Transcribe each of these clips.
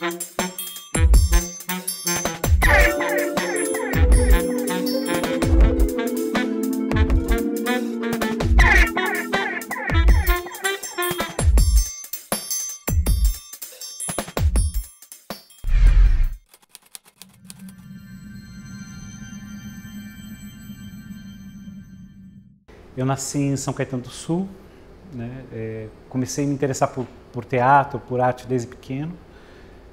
Eu nasci em São Caetano do Sul, né? É, comecei a me interessar por, por, teatro, por arte desde pequeno.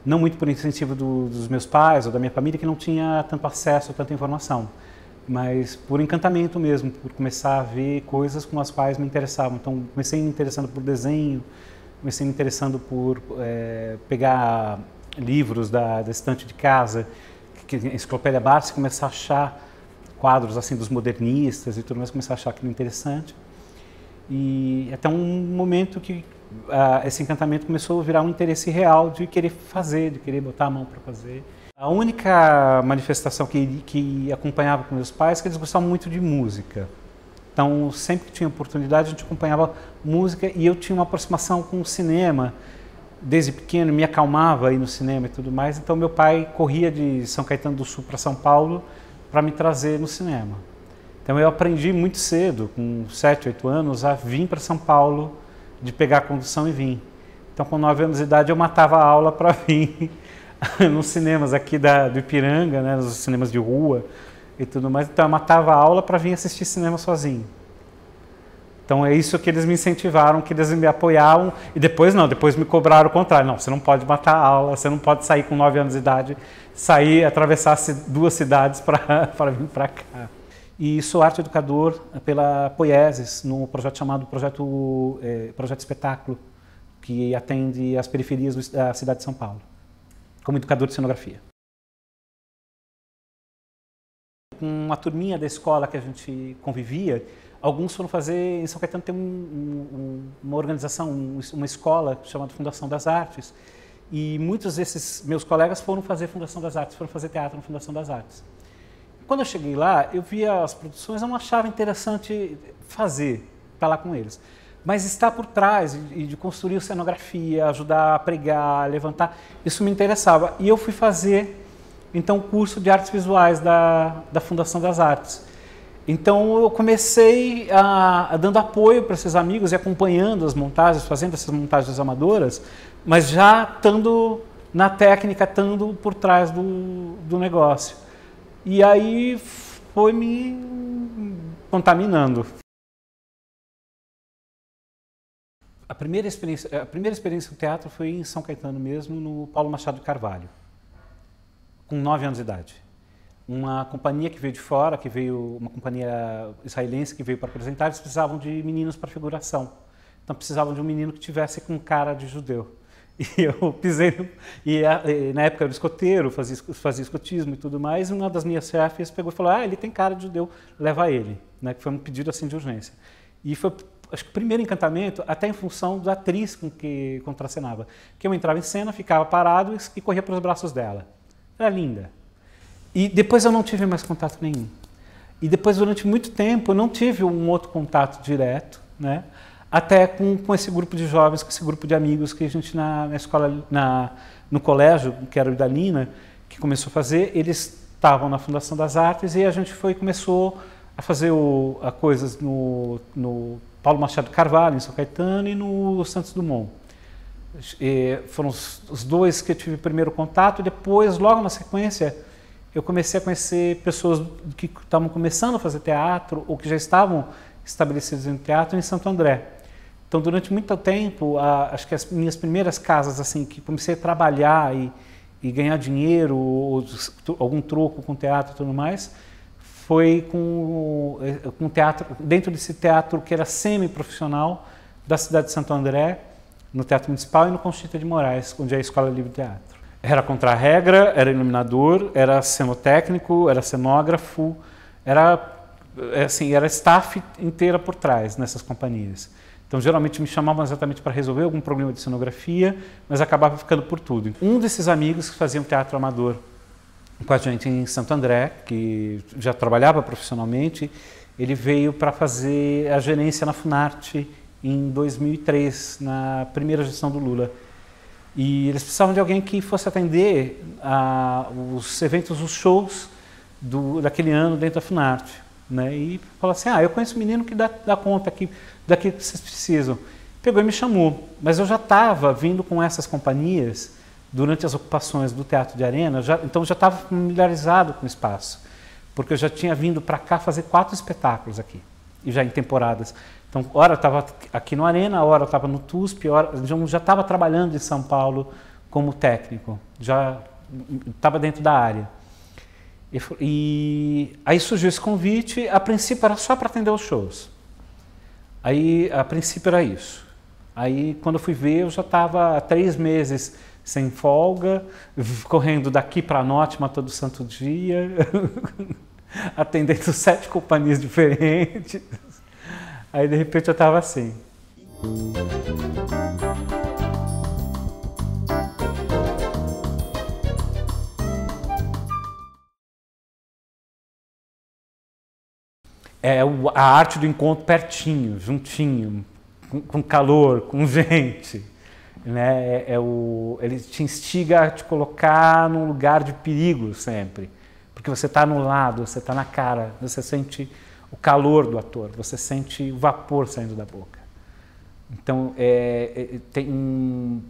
Não muito por incentivo do, dos meus pais ou da minha família, que não tinha tanto acesso, tanta informação, mas por encantamento mesmo, por começar a ver coisas com as quais me interessavam. Então, comecei me interessando por desenho, comecei me interessando por é, pegar livros da, da estante de casa, que, que enciclopédia básica, começar a achar quadros assim dos modernistas e tudo mais, comecei a achar aquilo interessante. E até um momento que uh, esse encantamento começou a virar um interesse real de querer fazer, de querer botar a mão para fazer. A única manifestação que, que acompanhava com meus pais é que eles gostavam muito de música. Então, sempre que tinha oportunidade, a gente acompanhava música e eu tinha uma aproximação com o cinema. Desde pequeno, me acalmava aí no cinema e tudo mais. Então, meu pai corria de São Caetano do Sul para São Paulo para me trazer no cinema. Então eu aprendi muito cedo, com 7, 8 anos, a vir para São Paulo, de pegar a condução e vir. Então com 9 anos de idade eu matava a aula para vir nos cinemas aqui da, do Ipiranga, né, nos cinemas de rua e tudo mais. Então eu matava a aula para vir assistir cinema sozinho. Então é isso que eles me incentivaram, que eles me apoiavam e depois não, depois me cobraram o contrário. Não, você não pode matar a aula, você não pode sair com 9 anos de idade, sair, atravessar duas cidades para vir para cá. E sou arte educador pela Poieses, num projeto chamado Projeto, é, projeto Espetáculo, que atende as periferias da cidade de São Paulo, como educador de cenografia. Com uma turminha da escola que a gente convivia, Alguns foram fazer, em São Caetano tem um, um, uma organização, uma escola chamada Fundação das Artes, e muitos desses meus colegas foram fazer Fundação das Artes, foram fazer teatro na Fundação das Artes. Quando eu cheguei lá, eu via as produções, eu não achava interessante fazer, estar lá com eles. Mas estar por trás e de construir cenografia, ajudar a pregar, levantar, isso me interessava. E eu fui fazer, então, o curso de artes visuais da, da Fundação das Artes. Então eu comecei a, a dando apoio para esses amigos e acompanhando as montagens, fazendo essas montagens amadoras, mas já estando na técnica, estando por trás do, do negócio. E aí foi me contaminando. A primeira experiência, a primeira experiência no teatro foi em São Caetano mesmo, no Paulo Machado de Carvalho, com nove anos de idade uma companhia que veio de fora, que veio uma companhia israelense que veio para apresentar, eles precisavam de meninos para figuração. Então precisavam de um menino que tivesse com cara de judeu. E eu pisei no, e, e na época eu era escoteiro, fazia, fazia escotismo e tudo mais. E uma das minhas chefes pegou e falou: "Ah, ele tem cara de judeu, leva ele", né? Que foi um pedido assim de urgência. E foi acho que o primeiro encantamento, até em função da atriz com que contracenava, que eu entrava em cena, ficava parado e corria para os braços dela. Era linda, e depois eu não tive mais contato nenhum. E depois, durante muito tempo, eu não tive um outro contato direto, né? Até com, com esse grupo de jovens, com esse grupo de amigos que a gente na, na escola, na, no colégio, que era o Idalina, que começou a fazer, eles estavam na Fundação das Artes e a gente foi começou a fazer o, a coisas no, no Paulo Machado Carvalho, em São Caetano, e no Santos Dumont. E foram os, os dois que eu tive primeiro contato, depois, logo na sequência, eu comecei a conhecer pessoas que estavam começando a fazer teatro ou que já estavam estabelecidos no teatro em Santo André. Então, durante muito tempo, a, acho que as minhas primeiras casas, assim, que comecei a trabalhar e, e ganhar dinheiro, ou, algum troco com teatro e tudo mais, foi com, com teatro, dentro desse teatro que era semi-profissional da cidade de Santo André, no Teatro Municipal e no Conchita de Moraes, onde é a Escola Livre de Teatro. Era contra a regra, era iluminador, era cenotécnico, era cenógrafo, era é, assim, era staff inteira por trás nessas companhias. Então, geralmente me chamavam exatamente para resolver algum problema de cenografia, mas acabava ficando por tudo. Um desses amigos que faziam teatro amador com a gente em Santo André, que já trabalhava profissionalmente, ele veio para fazer a gerência na Funarte em 2003, na primeira gestão do Lula. E eles precisavam de alguém que fosse atender a, os eventos, os shows do, daquele ano dentro da Funarte. Né? E falou assim, ah, eu conheço um menino que dá, dá conta aqui, daqui que vocês precisam. Pegou e me chamou. Mas eu já estava vindo com essas companhias durante as ocupações do Teatro de Arena, já, então já estava familiarizado com o espaço. Porque eu já tinha vindo para cá fazer quatro espetáculos aqui, e já em temporadas. Então, hora eu estava aqui no Arena, hora eu estava no TUSP, hora já estava trabalhando em São Paulo como técnico, já estava dentro da área. E, e, aí surgiu esse convite, a princípio era só para atender os shows. Aí, a princípio era isso. Aí, quando eu fui ver, eu já estava três meses sem folga, correndo daqui para Nótima todo santo dia, atendendo sete companhias diferentes. Aí de repente eu estava assim. É a arte do encontro pertinho, juntinho, com, calor, com gente. Né? É, é o, ele te instiga a te colocar num lugar de perigo sempre. Porque você está no lado, você está na cara, você sente o calor do ator, você sente o vapor saindo da boca. Então, é, é, tem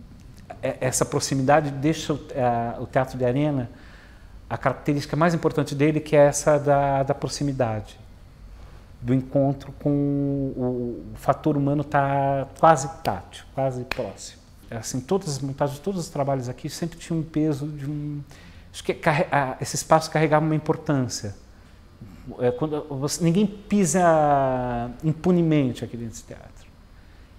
é, essa proximidade deixa o, é, o, teatro de arena a característica mais importante dele que é essa da, da proximidade, do encontro com o, fator humano está quase tátil, quase próximo. Assim, todas as montagens, todos os trabalhos aqui sempre tinham um peso de um, acho que esse espaço carregava uma importância é, quando você, ninguém pisa impunemente aqui dentro desse teatro.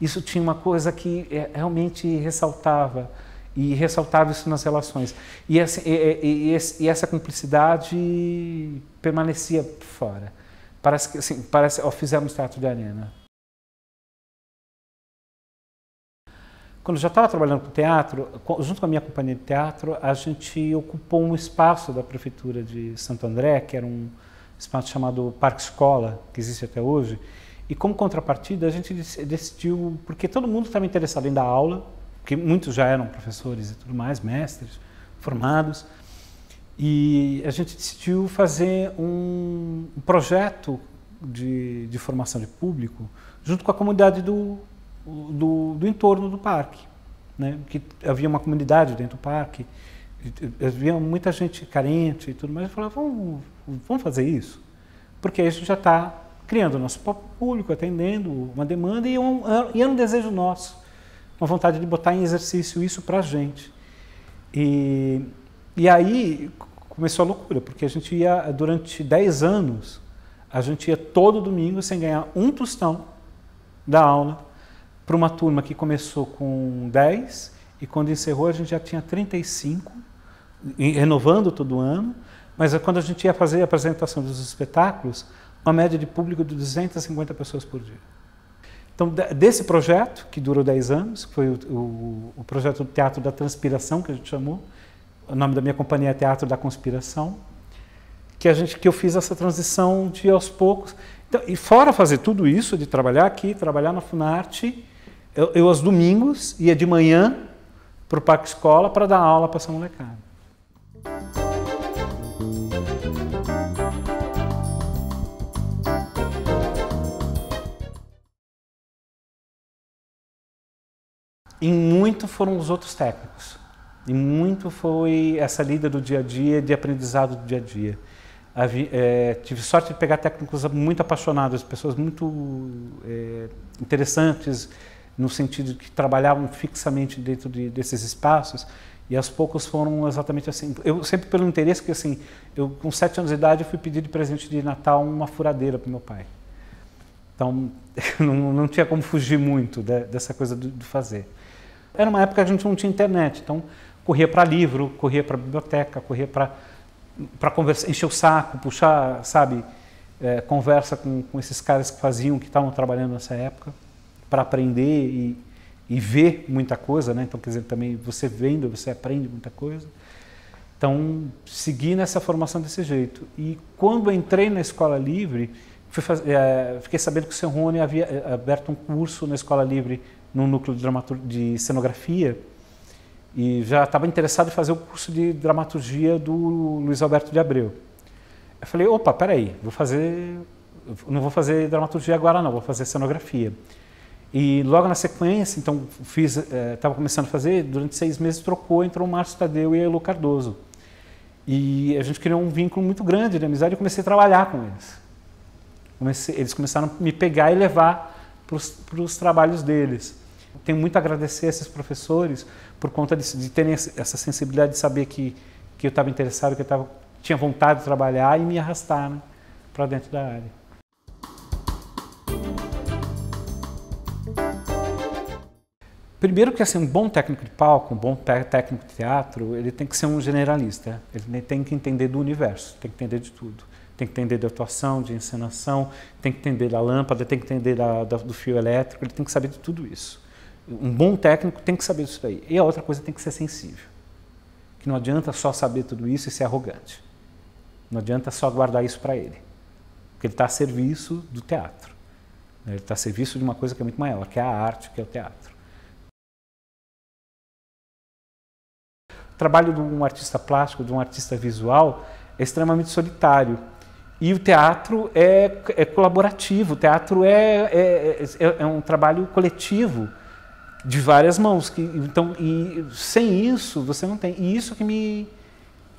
Isso tinha uma coisa que é, realmente ressaltava e ressaltava isso nas relações. E essa, e, e, e essa cumplicidade permanecia fora. Parece que assim, parece, ó, fizemos teatro de arena. Quando eu já estava trabalhando com teatro, junto com a minha companhia de teatro, a gente ocupou um espaço da prefeitura de Santo André, que era um, espaço chamado Parque Escola, que existe até hoje, e como contrapartida a gente decidiu, porque todo mundo estava interessado em dar aula, porque muitos já eram professores e tudo mais, mestres, formados, e a gente decidiu fazer um, projeto de, de formação de público junto com a comunidade do, do, do entorno do parque, né? que havia uma comunidade dentro do parque, havia muita gente carente e tudo mais, eu falava, vamos vamos fazer isso? Porque isso já está criando o nosso público, atendendo uma demanda e, um, e é um desejo nosso, uma vontade de botar em exercício isso para a gente. E, e aí começou a loucura, porque a gente ia, durante 10 anos, a gente ia todo domingo sem ganhar um tostão da aula para uma turma que começou com 10 e quando encerrou a gente já tinha 35, renovando todo ano, mas é quando a gente ia fazer a apresentação dos espetáculos, uma média de público de 250 pessoas por dia. Então, desse projeto, que durou 10 anos, que foi o, o, o, projeto do Teatro da Transpiração, que a gente chamou, o nome da minha companhia é Teatro da Conspiração, que, a gente, que eu fiz essa transição de aos poucos. Então, e fora fazer tudo isso, de trabalhar aqui, trabalhar na Funarte, eu, eu aos domingos ia de manhã para o Parque Escola para dar aula para essa molecada. E muito foram os outros técnicos. E muito foi essa lida do dia a dia, de aprendizado do dia a dia. é, tive sorte de pegar técnicos muito apaixonados, pessoas muito é, interessantes, no sentido de que trabalhavam fixamente dentro de, desses espaços, e aos poucos foram exatamente assim. Eu sempre pelo interesse que assim, eu com sete anos de idade eu fui pedir de presente de Natal uma furadeira para meu pai. Então não, não tinha como fugir muito de, dessa coisa de fazer. Era uma época que a gente não tinha internet, então corria para livro, corria para biblioteca, corria para conversar, encher o saco, puxar, sabe, é, conversa com, com esses caras que faziam, que estavam trabalhando nessa época, para aprender e, e ver muita coisa, né? Então, quer dizer, também você vendo, você aprende muita coisa. Então, segui nessa formação desse jeito. E quando entrei na Escola Livre, fazer, é, fiquei sabendo que o seu Rony havia é, aberto um curso na Escola Livre no núcleo de, de cenografia e já estava interessado em fazer o curso de dramaturgia do Luiz Alberto de Abreu. Eu falei, opa, peraí, vou fazer, não vou fazer dramaturgia agora não, vou fazer cenografia. E logo na sequência, então fiz, estava eh, começando a fazer, durante seis meses trocou, entrou o Márcio Tadeu e a Elo Cardoso. E a gente criou um vínculo muito grande de amizade e comecei a trabalhar com eles. Comecei, eles começaram a me pegar e levar para os trabalhos deles. Tenho muito a agradecer a esses professores por conta de, de terem essa sensibilidade de saber que, que eu estava interessado, que eu tava, tinha vontade de trabalhar e me arrastar né, para dentro da área. Primeiro que assim, um bom técnico de palco, um bom técnico de teatro, ele tem que ser um generalista. Ele tem que entender do universo, tem que entender de tudo. Tem que entender de atuação, de encenação, tem que entender da lâmpada, tem que entender da, da, do fio elétrico, ele tem que saber de tudo isso. Um bom técnico tem que saber disso daí. E a outra coisa tem que ser sensível. Que não adianta só saber tudo isso e ser arrogante. Não adianta só guardar isso para ele. Porque ele está a serviço do teatro. Ele está a serviço de uma coisa que é muito maior, que é a arte, que é o teatro. trabalho de um artista plástico, de um artista visual, é extremamente solitário. E o teatro é, é colaborativo, o teatro é, é, é, é, um trabalho coletivo de várias mãos. Que, então, e sem isso, você não tem. E isso que me,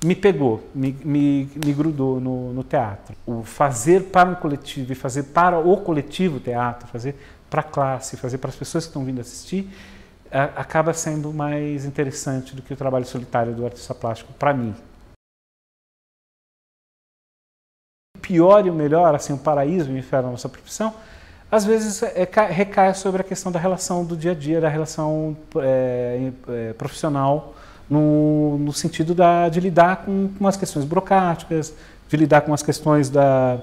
me pegou, me, me, me grudou no, no, teatro. O fazer para um coletivo e fazer para o coletivo teatro, fazer para a classe, fazer para as pessoas que estão vindo assistir, acaba sendo mais interessante do que o trabalho solitário do artista plástico para mim. O pior e o melhor, assim, o paraíso e o inferno da nossa profissão, às vezes é, recai sobre a questão da relação do dia a dia, da relação é, é, profissional, no, no sentido da, de lidar com, com as questões burocráticas, de lidar com as questões da,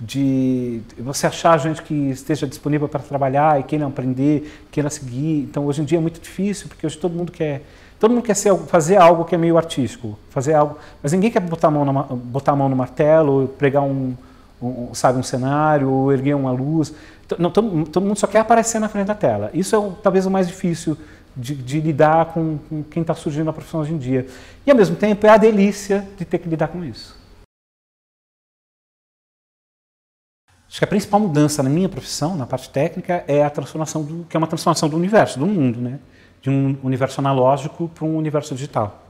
de você achar gente que esteja disponível para trabalhar e queira aprender, queira seguir. Então, hoje em dia é muito difícil, porque hoje todo mundo quer, todo mundo quer ser, fazer algo que é meio artístico, fazer algo, mas ninguém quer botar a mão, na, botar a mão no martelo, pregar um, um, sabe, um cenário, erguer uma luz. Não, todo, todo, mundo só quer aparecer na frente da tela. Isso é o, talvez o mais difícil de, de lidar com, com quem está surgindo na profissão hoje em dia. E, ao mesmo tempo, é a delícia de ter que lidar com isso. Acho que a principal mudança na minha profissão, na parte técnica, é a transformação do que é uma transformação do universo, do mundo, né? De um universo analógico para um universo digital,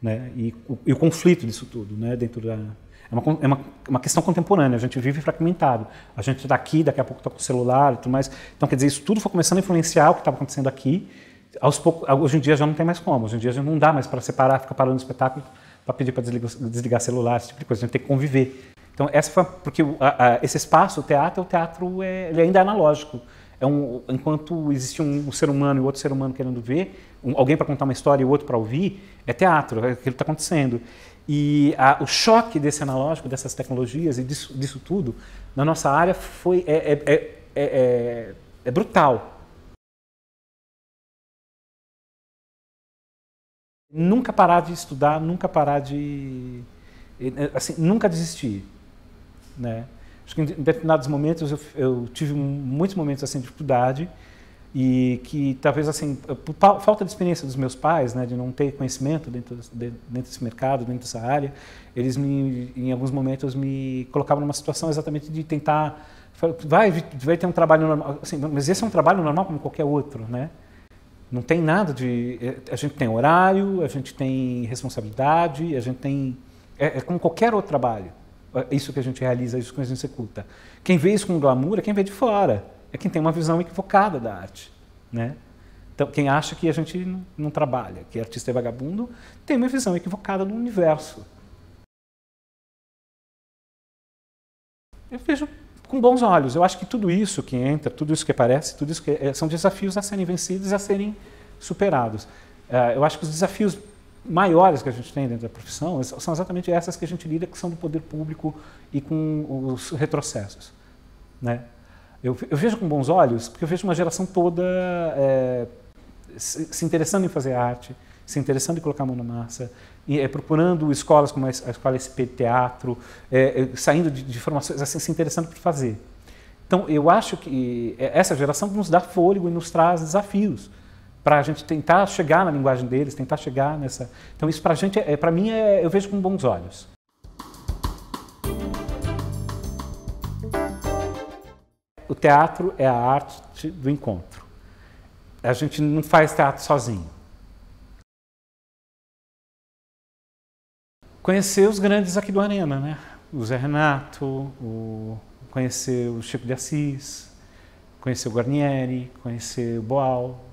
né? E o, e o conflito disso tudo, né? Dentro da é uma, é uma, uma questão contemporânea. A gente vive fragmentado. A gente está aqui, daqui a pouco está com o celular e tudo mais. Então, quer dizer, isso tudo foi começando a influenciar o que estava acontecendo aqui. Aos poucos, hoje em dia já não tem mais como. Hoje em dia já não dá mais para separar, ficar parando o espetáculo para pedir para desligar, desligar celular, esse tipo de coisa. A gente tem que conviver. Então, essa foi porque a, a, esse espaço, o teatro, o teatro é, ele ainda é analógico. É um, enquanto existe um, um, ser humano e outro ser humano querendo ver, um, alguém para contar uma história e outro para ouvir, é teatro, é aquilo que está acontecendo. E a, o choque desse analógico, dessas tecnologias e disso, disso tudo, na nossa área foi é, é, é, é, é brutal. Nunca parar de estudar, nunca parar de assim, nunca desistir. Né? Acho que em determinados momentos eu, eu, tive muitos momentos assim de dificuldade e que talvez assim por falta de experiência dos meus pais, né, de não ter conhecimento dentro, de, dentro desse mercado, dentro dessa área, eles me, em alguns momentos me colocavam numa situação exatamente de tentar vai vai ter um trabalho normal, assim, mas esse é um trabalho normal como qualquer outro, né? Não tem nada de eh, a gente tem horário, a gente tem responsabilidade, a gente tem é, é como qualquer outro trabalho isso que a gente realiza, isso que a gente executa. Quem vê isso com glamour é quem vê de fora, é quem tem uma visão equivocada da arte. Né? Então, quem acha que a gente não, trabalha, que artista é vagabundo, tem uma visão equivocada do universo. Eu vejo com bons olhos. Eu acho que tudo isso que entra, tudo isso que aparece, tudo isso que é, são desafios a serem vencidos a serem superados. É, eu acho que os desafios maiores que a gente tem dentro da profissão são exatamente essas que a gente lida, que são do poder público e com os retrocessos. Né? Eu, eu vejo com bons olhos, porque eu vejo uma geração toda é, se, se, interessando em fazer arte, se interessando em colocar a mão na massa, e, é, procurando escolas como a, a Escola SP Teatro, é, é, saindo de, de, formações, assim, se interessando por fazer. Então, eu acho que essa geração nos dá fôlego e nos traz desafios para a gente tentar chegar na linguagem deles, tentar chegar nessa. Então isso para a gente, é, para mim, é, eu vejo com bons olhos. Teatro é a arte do encontro. A gente não faz teatro sozinho. Conhecer os grandes aqui do Arena, né? O Zé Renato, o... conhecer o Chico de Assis, conhecer o Guarnieri, conhecer o Boal,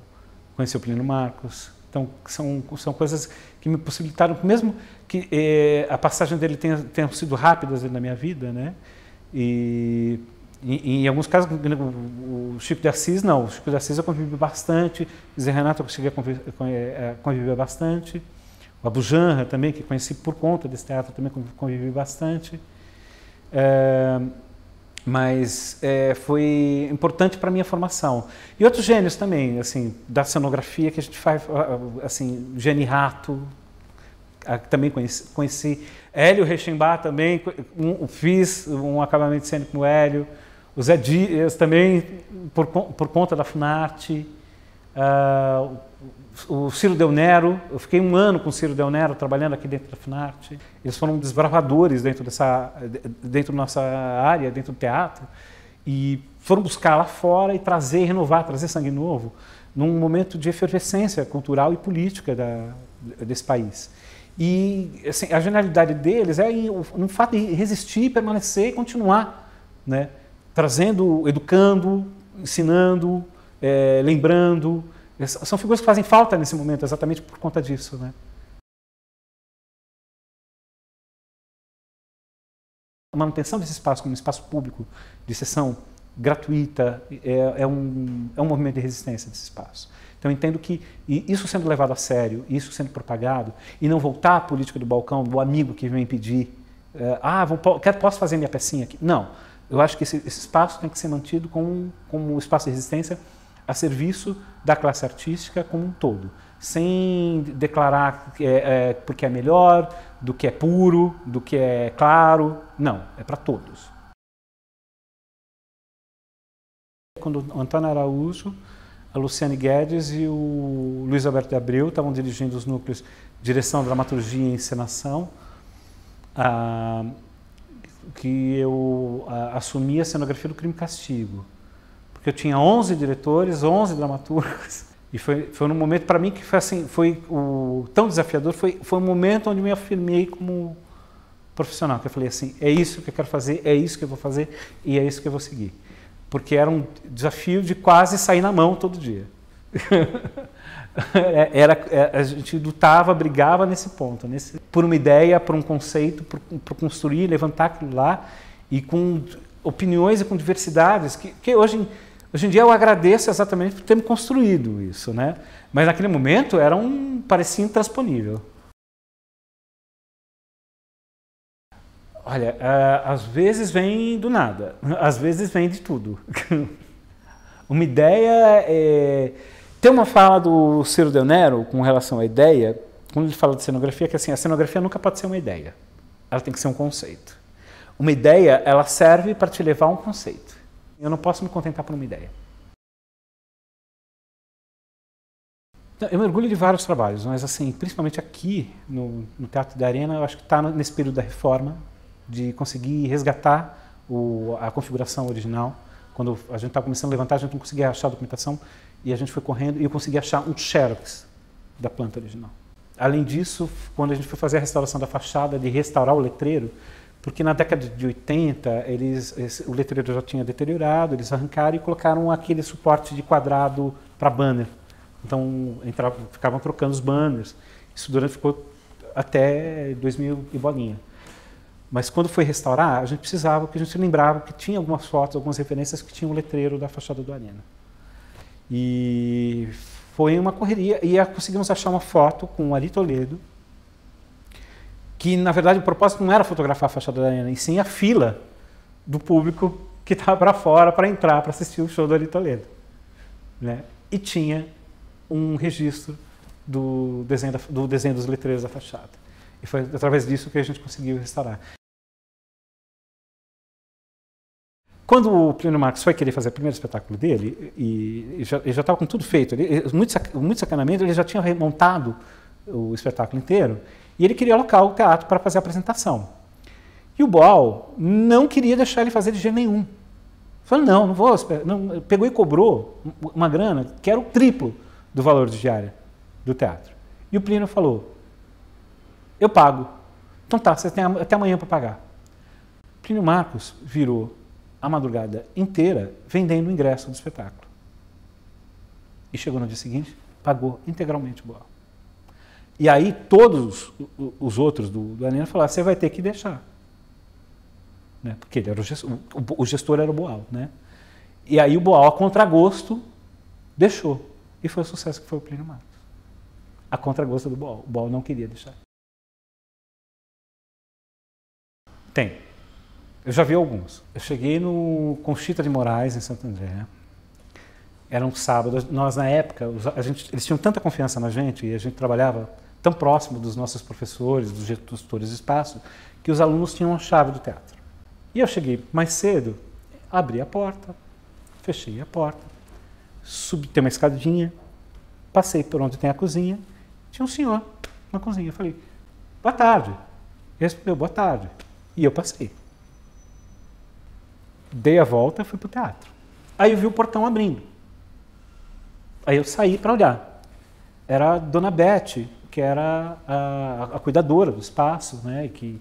conhecer o Plínio Marcos. Então, são, são coisas que me possibilitaram, mesmo que eh, a passagem dele tenha, tenha sido rápida na minha vida, né? E em, em, alguns casos, o Chico de Assis, não. O Chico de Assis eu convivi bastante, Zé Renato eu cheguei a conviver, a conviver bastante. O Abujanra também, que conheci por conta desse teatro, também convivi bastante. É, mas é, foi importante para a minha formação. E outros gênios também, assim, da cenografia que a gente faz, assim, Gene Rato, também conheci, conheci Hélio Reichenbach também, um, fiz um acabamento cênico com o Hélio, o Zé Dias também, por, por conta da Funarte, uh, o Ciro Del Nero, eu fiquei um ano com o Ciro Del Nero trabalhando aqui dentro da Funarte. Eles foram desbravadores dentro dessa, dentro da nossa área, dentro do teatro, e foram buscar lá fora e trazer, renovar, trazer sangue novo, num momento de efervescência cultural e política da, desse país. E assim, a genialidade deles é no fato de resistir, permanecer e continuar, né? Trazendo, educando, ensinando, é, lembrando, são figuras que fazem falta nesse momento, exatamente por conta disso. Né? A manutenção desse espaço como um espaço público, de sessão gratuita, é, é, um, é um movimento de resistência desse espaço. Então entendo que isso sendo levado a sério, isso sendo propagado, e não voltar à política do balcão, do amigo que vem pedir, é, ah, vou, posso fazer minha pecinha aqui? Não. Eu acho que esse, esse espaço tem que ser mantido como, como espaço de resistência a serviço da classe artística como um todo, sem declarar é, é, porque é melhor, do que é puro, do que é claro. Não, é para todos. Quando o Antônio Araújo, a Luciane Guedes e o Luiz Alberto de Abreu estavam dirigindo os núcleos Direção, Dramaturgia e Encenação, ah, que eu ah, assumi a cenografia do Crime Castigo porque eu tinha 11 diretores, 11 dramaturgos. E foi, foi um momento para mim que foi assim, foi o tão desafiador, foi, foi um momento onde me afirmei como profissional, que eu falei assim, é isso que eu quero fazer, é isso que eu vou fazer e é isso que eu vou seguir. Porque era um desafio de quase sair na mão todo dia. É, era, é, a gente lutava, brigava nesse ponto, nesse, por uma ideia, por um conceito, por, por construir, levantar aquilo lá e com opiniões e com diversidades que, que hoje Hoje em dia eu agradeço exatamente por ter me construído isso, né? Mas naquele momento era um parecia intransponível. Olha, uh, às vezes vem do nada, às vezes vem de tudo. uma ideia é... Tem uma fala do Ciro Del Nero com relação à ideia, quando ele fala de cenografia, que assim, a cenografia nunca pode ser uma ideia, ela tem que ser um conceito. Uma ideia, ela serve para te levar a um conceito. Eu não posso me contentar por uma ideia. Eu mergulho de vários trabalhos, mas assim, principalmente aqui no, no Teatro da Arena, eu acho que está nesse período da reforma, de conseguir resgatar o, a configuração original. Quando a gente estava começando a levantar, a gente não conseguia achar a documentação e a gente foi correndo e eu consegui achar um xerox da planta original. Além disso, quando a gente foi fazer a restauração da fachada, de restaurar o letreiro, porque na década de 80 eles, esse, o letreiro já tinha deteriorado, eles arrancaram e colocaram aquele suporte de quadrado para banner. Então entrava, ficavam trocando os banners. Isso durante ficou até 2000 e bolinha. Mas quando foi restaurar, a gente precisava, porque a gente lembrava que tinha algumas fotos, algumas referências que tinham o letreiro da fachada do Arena. E foi uma correria. E conseguimos achar uma foto com o Ari Toledo, que na verdade o propósito não era fotografar a fachada da arena, e sim a fila do público que estava para fora para entrar para assistir o show do Ari Toledo. Né? E tinha um registro do desenho, da, do desenho dos letreiros da fachada. E foi através disso que a gente conseguiu restaurar. Quando o Plínio Marcos foi querer fazer o primeiro espetáculo dele, e, já estava com tudo feito, ele, muito, muito sacanamento, ele já tinha remontado o espetáculo inteiro, e ele queria alocar o teatro para fazer a apresentação. E o Boal não queria deixar ele fazer de jeito nenhum. Falou, não, não vou. Não, pegou e cobrou uma grana que era o triplo do valor de diária do teatro. E o Plínio falou, eu pago. Então tá, você tem até amanhã para pagar. Plínio Marcos virou a madrugada inteira vendendo o ingresso do espetáculo. E chegou no dia seguinte, pagou integralmente o Boal. E aí todos os outros do, do falaram, você vai ter que deixar. Né? Porque ele era o, gestor, o gestor era o Boal. Né? E aí o Boal, a contragosto, deixou. E foi o sucesso que foi o Plínio Marcos. A contragosto do Boal. O Boal não queria deixar. Tem. Eu já vi alguns. Eu cheguei no Conchita de Moraes, em Santo André. Era um sábado. Nós, na época, gente, eles tinham tanta confiança na gente e a gente trabalhava tão próximo dos nossos professores, dos gestores de espaço, que os alunos tinham a chave do teatro. E eu cheguei mais cedo, abri a porta, fechei a porta, subi, tem uma escadinha, passei por onde tem a cozinha, tinha um senhor na cozinha. Eu falei, boa tarde. Ele respondeu, boa tarde. E eu passei. Dei a volta e fui para o teatro. Aí eu vi o portão abrindo. Aí eu saí para olhar. Era a Dona Beth, que era a, a cuidadora do espaço, né? que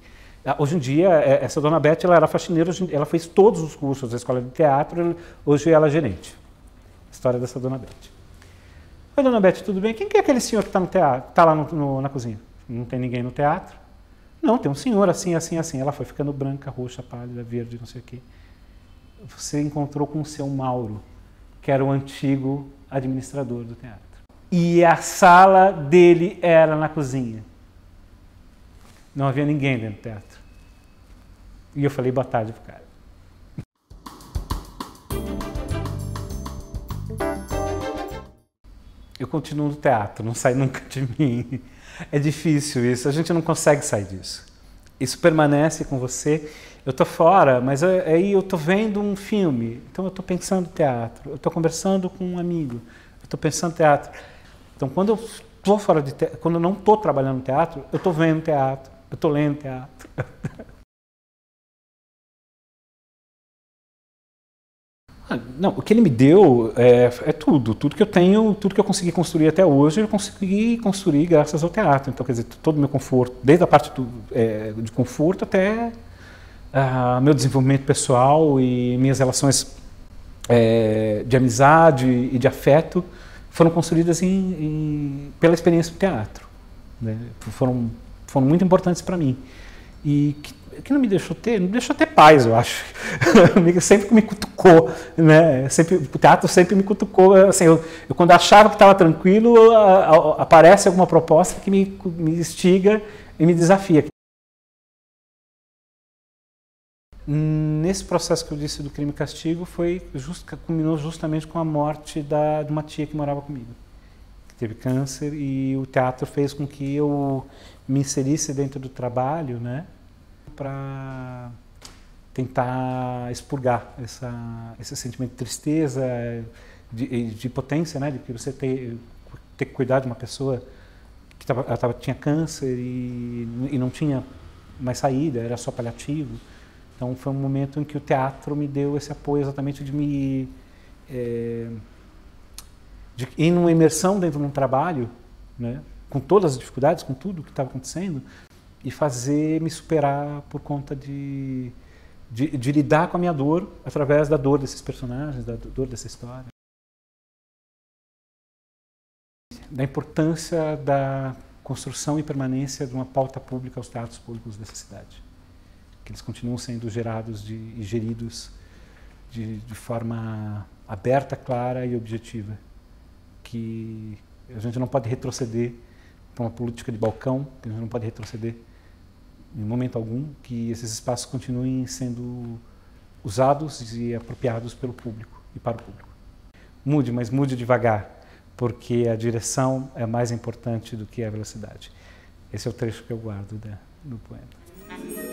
Hoje em dia, é, essa dona Beth ela era faxineira, ela fez todos os cursos da escola de teatro, hoje ela é gerente. História dessa dona Beth. Oi, dona Beth, tudo bem? Quem que é aquele senhor que está no teatro, tá lá no, no, na cozinha? Não tem ninguém no teatro? Não, tem um senhor assim, assim, assim. Ela foi ficando branca, roxa, pálida, verde, não sei o quê você encontrou com o seu Mauro, que era o antigo administrador do teatro. E a sala dele era na cozinha. Não havia ninguém dentro do teatro. E eu falei boa tarde pro cara. Eu continuo no teatro, não sai nunca de mim. É difícil isso, a gente não consegue sair disso. Isso permanece com você eu estou fora, mas aí eu estou vendo um filme, então eu estou pensando teatro, eu estou conversando com um amigo, eu estou pensando teatro. Então, quando eu estou fora de quando eu não estou trabalhando no teatro, eu estou vendo teatro, eu estou lendo teatro. Ah, não, o que ele me deu é, é, tudo, tudo que eu tenho, tudo que eu consegui construir até hoje, eu consegui construir graças ao teatro. Então, quer dizer, todo o meu conforto, desde a parte do, é, de conforto até uh, meu desenvolvimento pessoal e minhas relações é, de amizade e de afeto foram construídas em, em, pela experiência do teatro. Né? Foram, foram muito importantes para mim. E que, que, não me deixou ter, não deixou ter paz, eu acho. sempre me cutucou, né? Sempre, o teatro sempre me cutucou. Assim, eu, eu quando achava que estava tranquilo, a, a, aparece alguma proposta que me, me instiga e me desafia. Nesse processo que eu disse do crime e castigo, foi just, culminou justamente com a morte da, de uma tia que morava comigo, que teve câncer, e o teatro fez com que eu me inserisse dentro do trabalho, né, para tentar expurgar essa, esse sentimento de tristeza, de, de potência, né, de que você ter, ter que cuidar de uma pessoa que tava, tava, tinha câncer e, e não tinha mais saída, era só paliativo. Então foi um momento em que o teatro me deu esse apoio exatamente de me é, de ir numa imersão dentro de um trabalho, né, com todas as dificuldades, com tudo que estava acontecendo, e fazer me superar por conta de, de, de, lidar com a minha dor através da dor desses personagens, da dor dessa história. Da importância da construção e permanência de uma pauta pública aos teatros públicos dessa cidade que eles continuam sendo gerados de, e geridos de, de forma aberta, clara e objetiva. Que a gente não pode retroceder para uma política de balcão, que a gente não pode retroceder em momento algum, que esses espaços continuem sendo usados e apropriados pelo público e para o público. Mude, mas mude devagar, porque a direção é mais importante do que a velocidade. Esse é o trecho que eu guardo do poema.